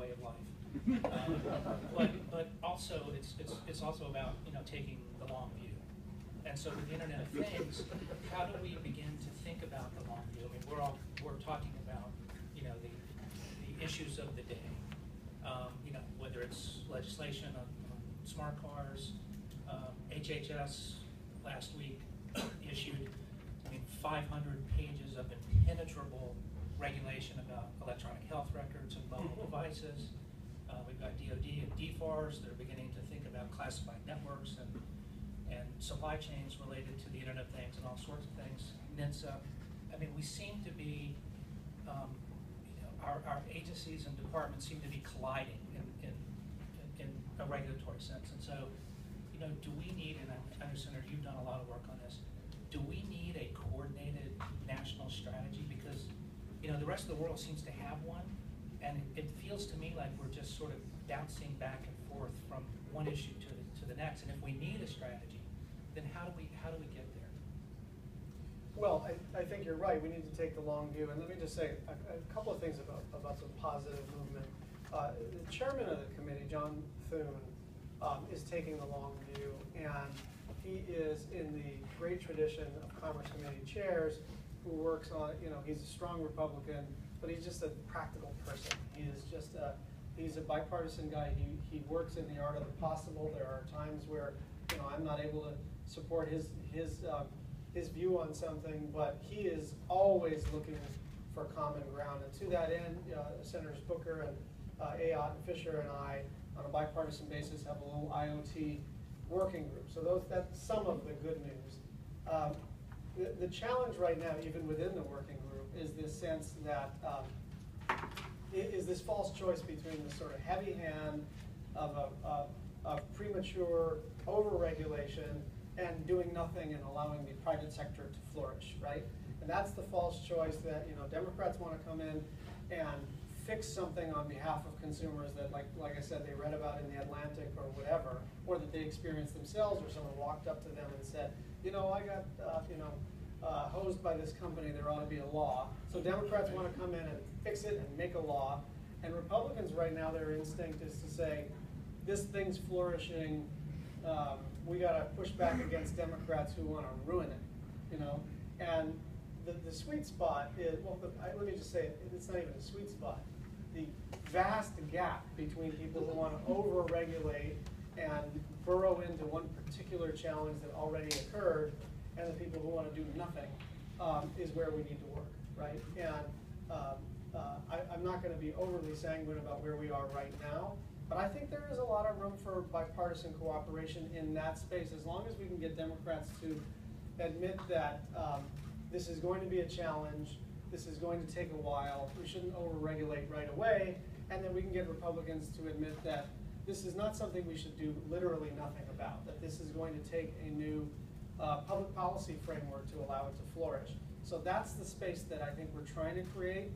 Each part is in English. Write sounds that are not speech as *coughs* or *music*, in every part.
way of life. Um, But, but also, it's, it's, it's also about, you know, taking the long view. And so with the Internet of Things, how do we begin to think about the long view? I mean, we're all, we're talking about, you know, the, the issues of the day. Um, you know, whether it's legislation on, on smart cars, um, HHS last week *coughs* issued, I mean, five hundred pages of impenetrable regulation about electronic health records devices. Uh, we've got DOD and DFARS that are beginning to think about classified networks and, and supply chains related to the Internet of Things and all sorts of things. NHTSA, I mean, we seem to be, um, you know, our, our agencies and departments seem to be colliding in, in, in a regulatory sense. And so, you know, do we need, and I know Senator, you've done a lot of work on this, do we need a coordinated national strategy? Because, you know, the rest of the world seems to have one, and it feels to me like we're just sort of bouncing back and forth from one issue to, the- to the next. And if we need a strategy, then how do we, how do we get there? Well, I, I think you're right, we need to take the long view, and let me just say a, a couple of things about, about some positive movement. Uh, the chairman of the committee, John Thune, um, is taking the long view, and he is in the great tradition of Commerce Committee chairs, who works on, you know, he's a strong Republican, but he's just a practical person. He is just a, he's a bipartisan guy, he, he works in the art of the possible, there are times where, you know, I'm not able to support his, his, um, his view on something, but he is always looking for common ground. And to that end, uh, Senators Booker and uh, Ayotte and Fischer and I, on a bipartisan basis, have a little IoT working group. So those, that's some of the good news. Um, the, challenge right now, even within the working group, is this sense that um, is this false choice between the sort of heavy hand of a, of- of premature overregulation and doing nothing and allowing the private sector to flourish, right? And that's the false choice that, you know, Democrats want to come in and fix something on behalf of consumers that, like, like I said, they read about in the Atlantic or whatever, or that they experienced themselves, or someone walked up to them and said, you know, I got, uh, you know, uh, hosed by this company, there ought to be a law. So Democrats want to come in and fix it and make a law. And Republicans right now, their instinct is to say, this thing's flourishing, um, we gotta push back against Democrats who wanna ruin it, you know? And the, the sweet spot is, well, the, I, let me just say, it, it's not even a sweet spot. The vast gap between people who wanna over-regulate and burrow into one particular challenge that already occurred, and the people who wanna do nothing, um, is where we need to work, right? And, um, uh, I, I'm not gonna be overly sanguine about where we are right now, but I think there is a lot of room for bipartisan cooperation in that space, as long as we can get Democrats to admit that, um, this is going to be a challenge, this is going to take a while, we shouldn't overregulate right away, and then we can get Republicans to admit that this is not something we should do literally nothing about, that this is going to take a new, uh, public policy framework to allow it to flourish. So that's the space that I think we're trying to create.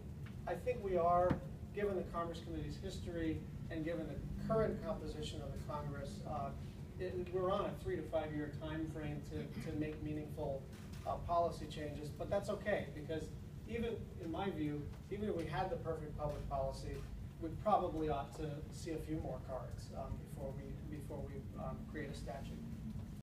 I think we are, given the Commerce Committee's history and given the current composition of the Congress, uh, it, we're on a three to five-year time frame to, to make meaningful, uh, policy changes, but that's okay, because even, in my view, even if we had the perfect public policy, we probably ought to see a few more cards, um, before we, before we, um, create a statute.